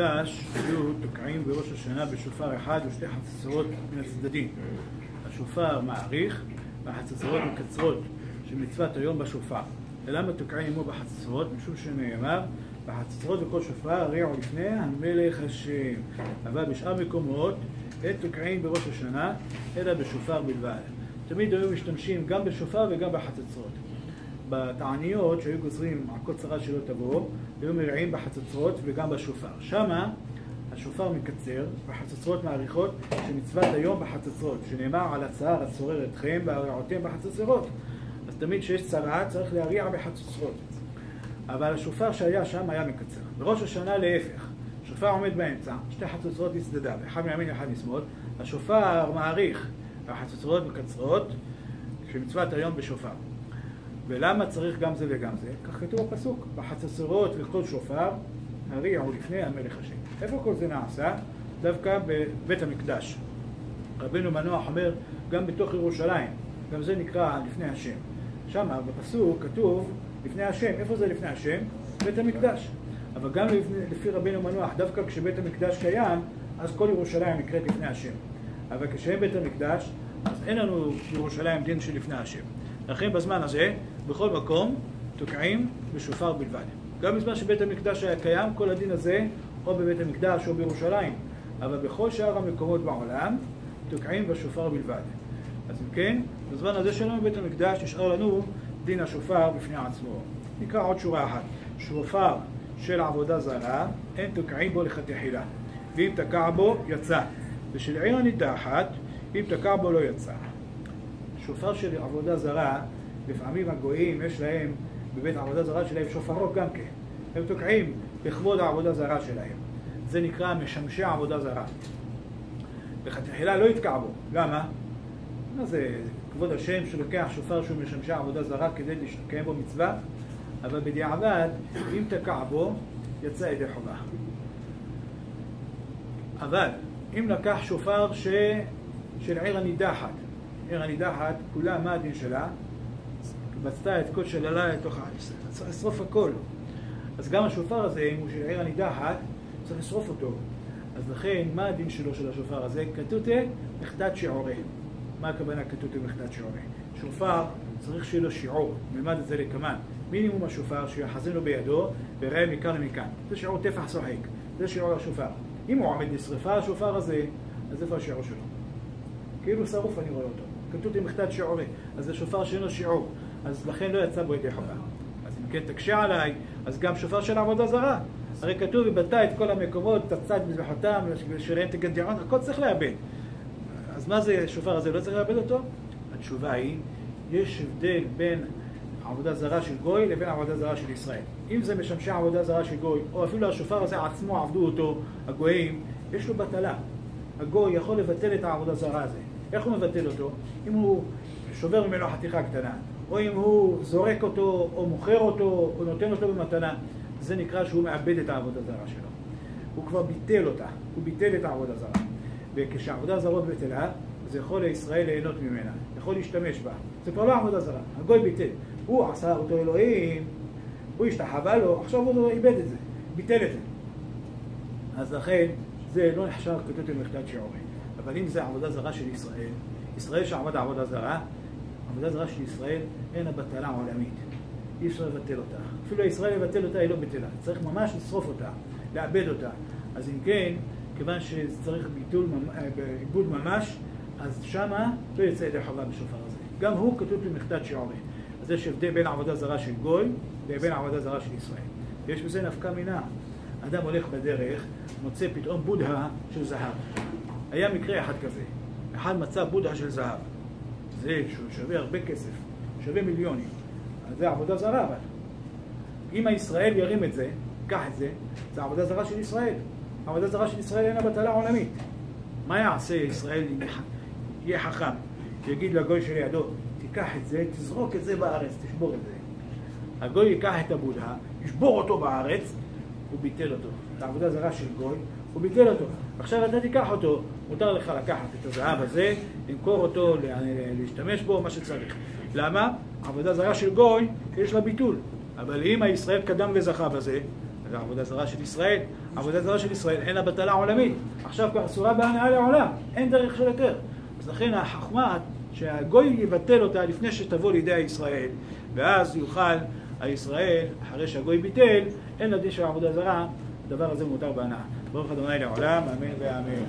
המקדש היו תוקעים בראש השנה בשופר אחד ושתי חצוצרות מן הצדדים. השופר מעריך והחצוצרות מקצרות, שמצוות היום בשופר. ולמה תוקעים עמו בחצוצרות? משום שנאמר, בחצוצרות וכל שופר הריעו לפני המלך השם. אבל בשאר מקומות אין תוקעים בראש השנה, אלא בשופר בלבד. תמיד היו משתמשים גם בשופר וגם בחצוצרות. בתעניות שהיו גוזרים מעקות צרה שלא תבוא, היו מרעים בחצוצרות וגם בשופר. שמה השופר מקצר והחצוצרות מאריכות שמצוות היום בחצוצרות, שנאמר על הצער הצורר אתכם והרעותם בחצוצרות. אז תמיד כשיש צרה צריך להריע בחצוצרות. אבל השופר שהיה שם היה מקצר. בראש השנה להפך, השופר עומד באמצע, שתי חצוצרות לצדדיו, אחד מימין ואחד משמאל, השופר מאריך והחצוצרות מקצרות, שמצוות היום בשופר. ולמה צריך גם זה וגם זה? כך כתוב בפסוק, בחצוצרות וכל שופר הריעו לפני המלך השם. איפה כל זה נעשה? דווקא בבית המקדש. רבנו מנוח אומר, גם בתוך ירושלים, גם זה נקרא לפני השם. שם בפסוק כתוב לפני השם, איפה זה לפני השם? בית המקדש. אבל גם לפי רבנו מנוח, דווקא כשבית המקדש קיים, אז כל ירושלים נקראת לפני השם. אבל כשאין בית המקדש, אז אין לנו ירושלים דין של לפני השם. לכן בזמן הזה, בכל מקום, תוקעים בשופר בלבד. גם בזמן שבית המקדש היה קיים, כל הדין הזה, או בבית המקדש או בירושלים, אבל בכל שאר המקומות בעולם, תוקעים בשופר בלבד. אז אם כן, בזמן הזה שלנו בבית המקדש נשאר לנו דין השופר בפני עצמו. נקרא עוד שורה אחת. שופר של עבודה זרה, אין תוקעים בו לכתחילה. ואם תקע בו, יצא. ושל עיר הנידחת, אם תקע בו, לא יצא. שופר של עבודה זרה, לפעמים הגויים יש להם, בבית העבודה זרה שלהם שופרות גם כן. הם תוקעים לכבוד העבודה זרה שלהם. זה נקרא משמשי עבודה זרה. לכתחילה לא יתקע בו. למה? מה זה כבוד השם שלוקח שופר שהוא משמשי עבודה זרה כדי לקיים בו מצווה? אבל בדיעבד, אם תקע בו, יצא ידי חובה. אבל אם לקח שופר ש... של עיר הנידחת, עיר הנידחת, כולה, מה הדין שלה? בצתה את כל שללה לתוך הארץ. צריך לשרוף הכל. אז גם השופר הזה, אם הוא של עיר הנידחת, צריך לשרוף אותו. אז לכן, מה הדין שלו של השופר הזה? כתותה מחטאת שיעורי. מה הכוונה כתותה מחטאת שיעורי? שופר צריך שיהיה לו שיעור, נלמד את זה לכמן. מינימום השופר שיחזן לו בידו ויראה מכאן ומכאן. זה שיעור טפח שוחק, זה שיעור השופר. אם הוא עומד לשרפה השופר הזה, אז איפה השיעור שלו? כאילו שרוף אני רואה אותו. כתוב מחטאת שיעורי. אז זה שופר שאין לו שיעור. אז לכן לא יצא בו ידי חובה. אז אם כן תקשה עליי, אז גם שופר של עבודה זרה. הרי כתוב, ובנתה את כל המקומות, תצד מזבחותם, ושיריהם תגנדיעון, הכל צריך לאבד. אז מה זה השופר הזה? לא צריך לאבד אותו? התשובה היא, יש הבדל בין עבודה זרה של גוי לבין עבודה זרה של ישראל. אם זה משמשי עבודה זרה של גוי, או אפילו השופר הזה עצמו עבדו אותו, הגויים, יש לו בטלה. הגוי יכול לבטל את העבודה זרה הזה. איך הוא מבטל אותו? אם הוא שובר ממנו חתיכה קטנה, או אם הוא זורק אותו, או מוכר אותו, או נותן אותו במתנה, זה נקרא שהוא מאבד את העבודה זרה שלו. הוא כבר ביטל אותה, הוא ביטל את העבודה זרה. וכשהעבודה זרה בטלה, אז יכול לישראל ליהנות ממנה, יכול להשתמש בה. זה כבר לא עבודה זרה, הגוי ביטל. הוא עשה אותו אלוהים, הוא השתחווה לו, עכשיו הוא איבד את זה, ביטל את זה. אז לכן זה לא נחשב כתוב במחדד שיעורי. אבל אם זה עבודה זרה של ישראל, ישראל שעבד עבודה זרה, עבודה זרה של ישראל אין לה בטלה עולמית. אי אפשר לבטל אותה. אפילו ישראל לבטל אותה היא לא בטלה. צריך ממש לשרוף אותה, לאבד אותה. אז אם כן, כיוון שצריך ביטול, עיבוד ממש, אז שמה לא יצא ידי חובה בשופר הזה. גם הוא כתוב במחדד שיעורי. אז יש הבדל בין עבודה זרה של גוי לבין עבודה זרה של ישראל. ויש בזה נפקא מינה. אדם הולך בדרך, מוצא פתאום בודהה של זהב. היה מקרה אחד כזה. אחד מצא בודהה של זהב. זה שווה הרבה כסף, שווה מיליונים. אז זה עבודה זרה אבל. אם הישראל ירים את זה, קח את זה, זה עבודה זרה של ישראל. עבודה זרה של ישראל אינה בטלה עולמית. מה יעשה ישראל אם יהיה חכם? יגיד לגוי שלידו, תיקח את זה, תזרוק את זה בארץ, תשבור את זה. הגוי ייקח את הבודהה, ישבור אותו בארץ, הוא ביטל אותו. את העבודה זרה של גוי, הוא ביטל אותו. עכשיו אתה תיקח אותו, מותר לך לקחת את הזהב הזה, למכור אותו, להשתמש בו, מה שצריך. למה? עבודה זרה של גוי, יש לה ביטול. אבל אם הישראל קדם וזכה בזה, זה עבודה זרה של ישראל. עבודה זרה של ישראל אין לה בטלה עולמית. עכשיו כבר אסורה בהנאה לעולם, אין דרך של היתר. אז לכן החוכמה שהגוי יבטל אותה לפני שתבוא לידי הישראל, ואז יוכל הישראל, אחרי שהגוי ביטל, אין לדין של עבודה זרה, הדבר הזה מותר בהנאה. ברוך ה' לעולם, אמן ואמן.